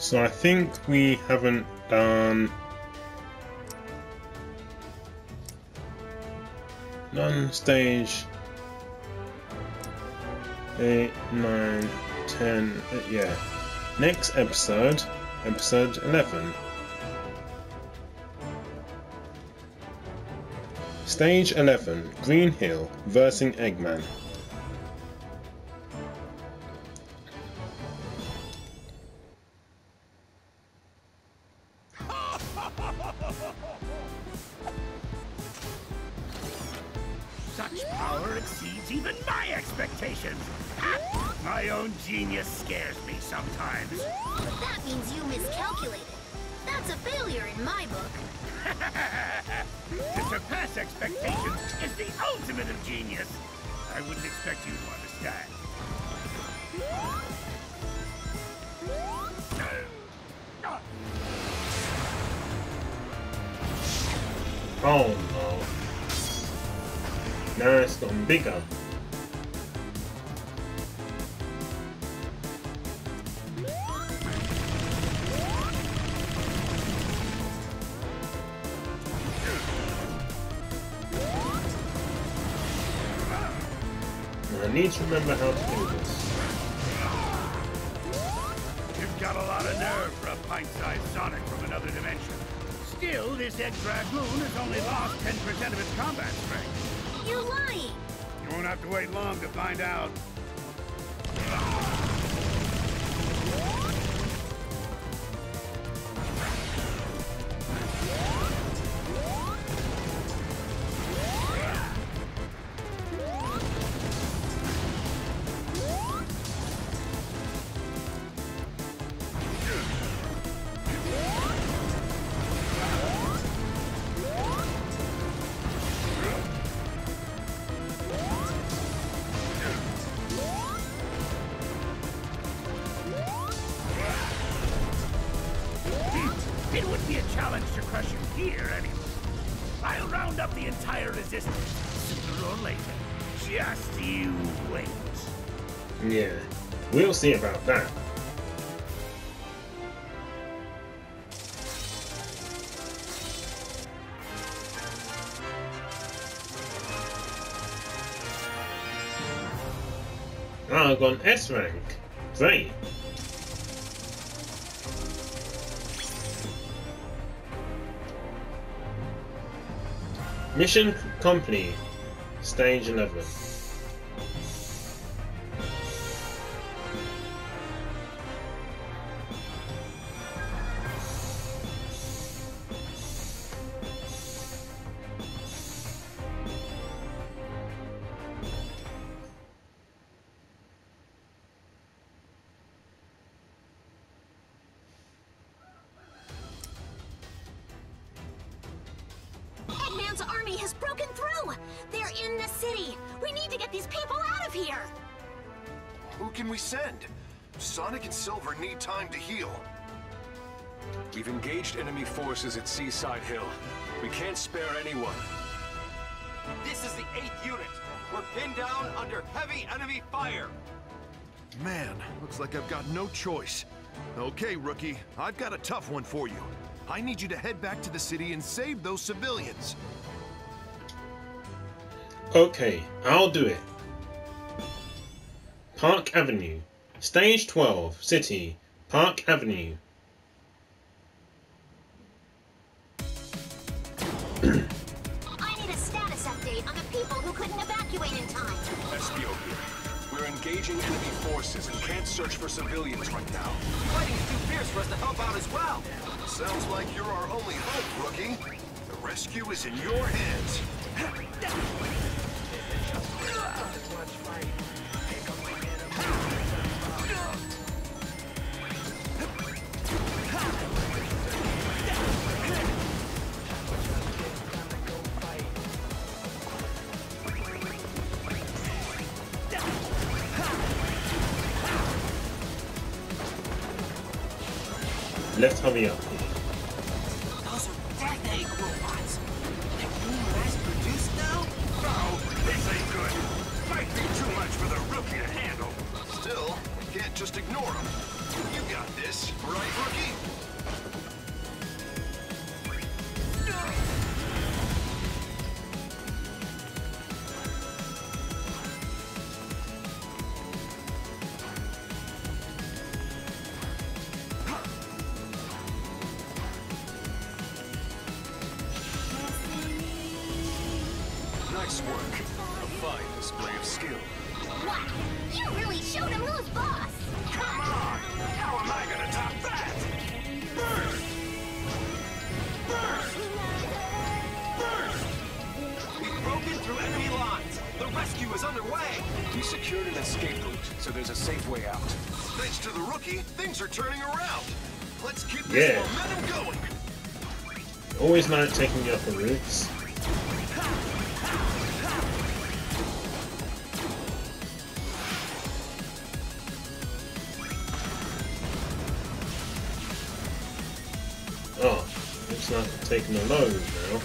So I think we haven't done none stage eight, nine, ten. uh, yeah. Next episode, episode eleven. Stage 11, Green Hill versing Eggman. Oh no. Now it's bigger. I need to remember how to do this. You've got a lot of nerve for a pint-sized Sonic from another dimension. Still, this Egg Dragoon has only lost 10% of its combat strength. You're lying. You won't have to wait long to find out. We'll see about that. Ah, I've an S rank. Great. Mission complete. Stage 11. Eggman's army has broken through. They're in the city. We need to get these people out of here. Who can we send? Sonic and Silver need time to heal. We've engaged enemy forces at Seaside Hill. We can't spare anyone. This is the 8th unit. We're pinned down under heavy enemy fire. Man, looks like I've got no choice. Okay, rookie, I've got a tough one for you. I need you to head back to the city and save those civilians. Okay, I'll do it. Park Avenue. Stage 12, City. Park Avenue. I need a status update on the people who couldn't evacuate in time. Espio here. We're engaging enemy forces and can't search for civilians right now. Fighting's too fierce for us to help out as well. Sounds like you're our only hope, rookie. The rescue is in your hands. Let's hurry up. Nice work. A fine display of skill. Wow, you really showed him who's boss! Come on! How am I gonna top that? Burn! Burn! We've broken through enemy lines. The rescue is underway. We secured an escape route, so there's a safe way out. Thanks to the rookie, things are turning around. Let's keep this Yeah. momentum going. Always like taking the upper routes. Taken a load now.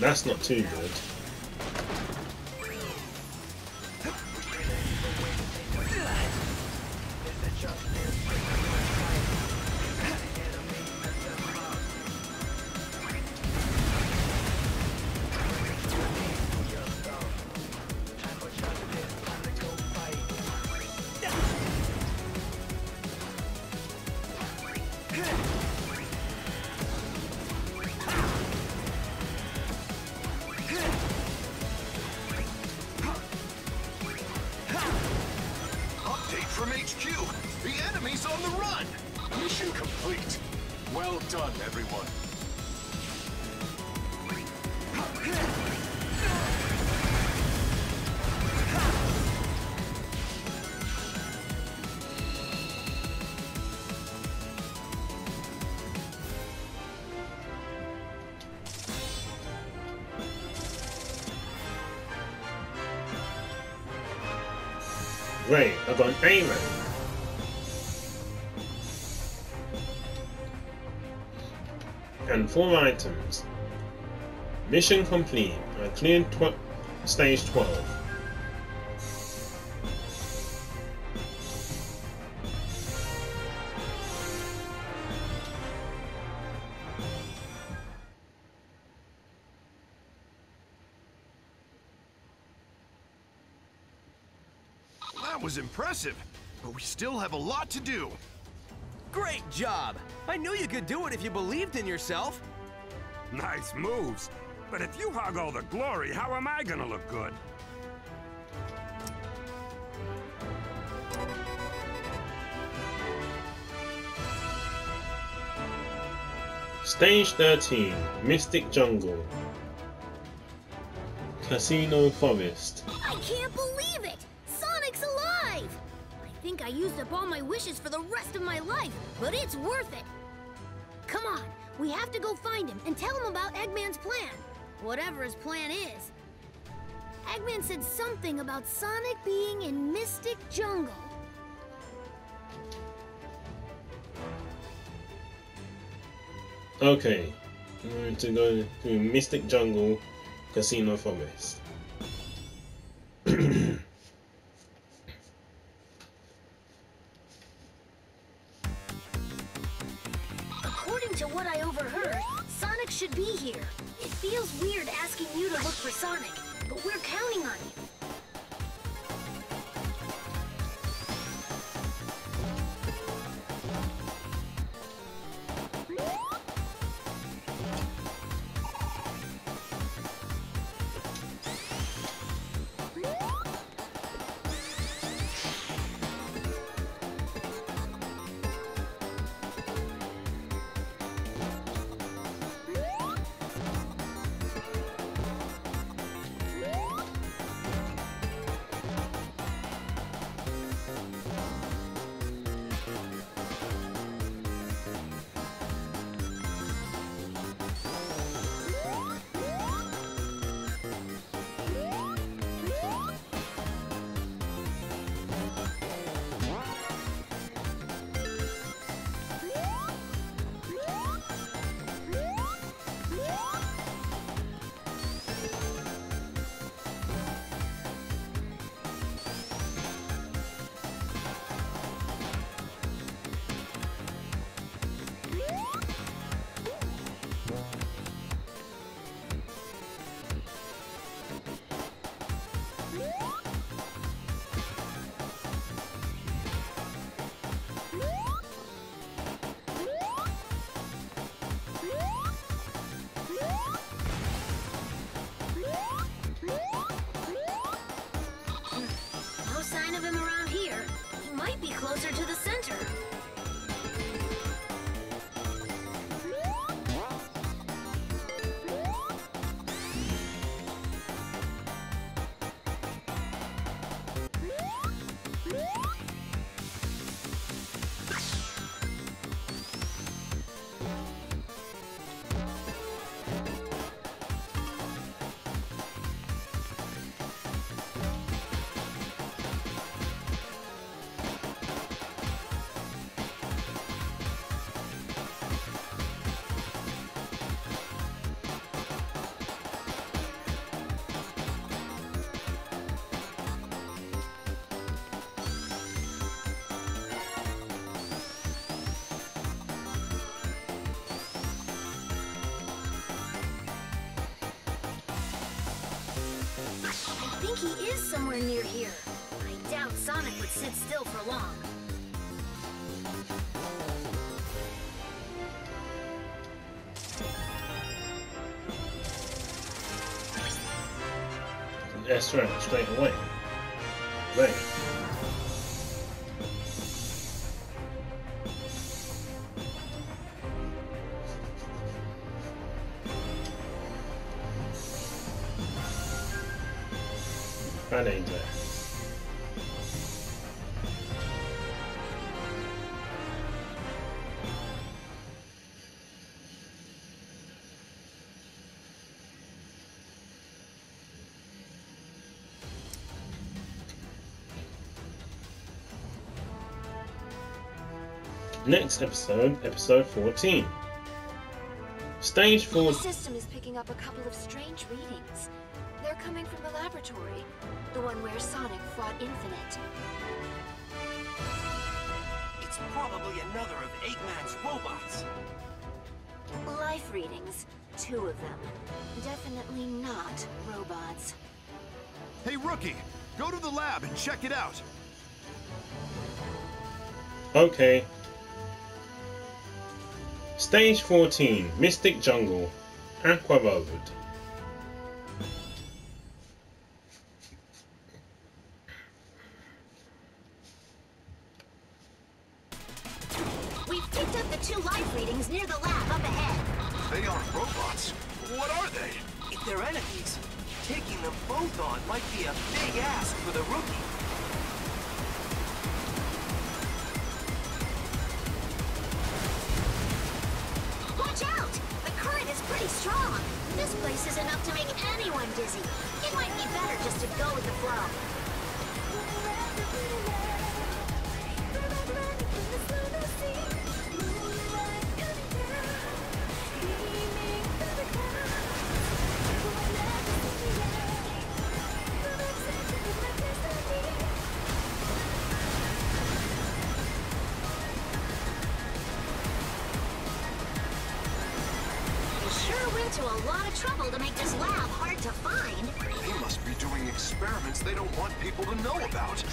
That's not too good. Great, I've got an A rank. And four items. Mission complete. I cleared tw stage 12. Impressive, but we still have a lot to do. Great job. I knew you could do it if you believed in yourself. Nice moves. But if you hog all the glory, how am I gonna look good? Stage 13, Mystic Jungle. Casino Forest. I can't up all my wishes for the rest of my life, but it's worth it! Come on, we have to go find him and tell him about Eggman's plan. Whatever his plan is. Eggman said something about Sonic being in Mystic Jungle. Okay, I'm going to go through Mystic Jungle, Casino Forest. think he is somewhere near here. I doubt Sonic would sit still for long. S rank straight away. Right. Next episode, episode 14. Stage 4. The system is picking up a couple of strange readings. They're coming from the laboratory, the one where Sonic fought Infinite. It's probably another of Eggman's robots. Life readings, two of them. Definitely not robots. Hey, Rookie! Go to the lab and check it out! Okay. Stage 14, Mystic Jungle, Aqua Road. Pretty strong. This place is enough to make anyone dizzy. It might be better just to go with the flow. To a lot of trouble to make this lab hard to find. Must be doing experiments they don't want people to know about.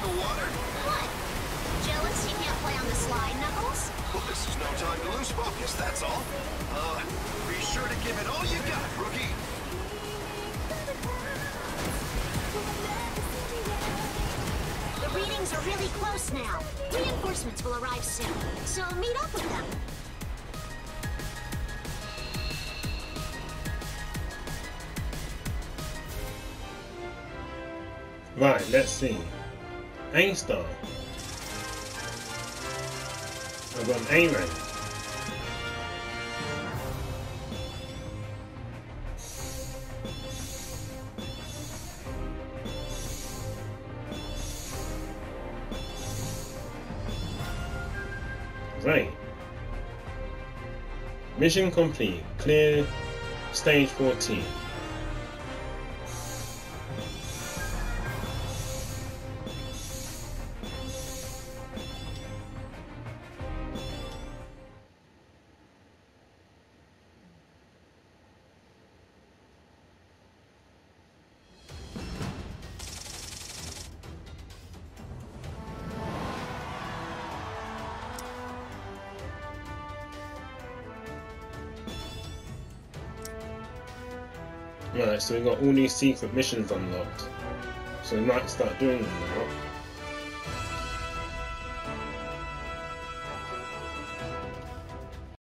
In the water? What? Jealous you can't play on the slide, Knuckles? Well, this is no time to lose focus, that's all. Uh, be sure to give it all you got, Rookie! The readings are really close now. Reinforcements will arrive soon, so meet up with them. Right, let's see. A star. I've got an. Right. Mission complete. Clear stage 14. Right, so we've got all these secret missions unlocked. So we might start doing them now.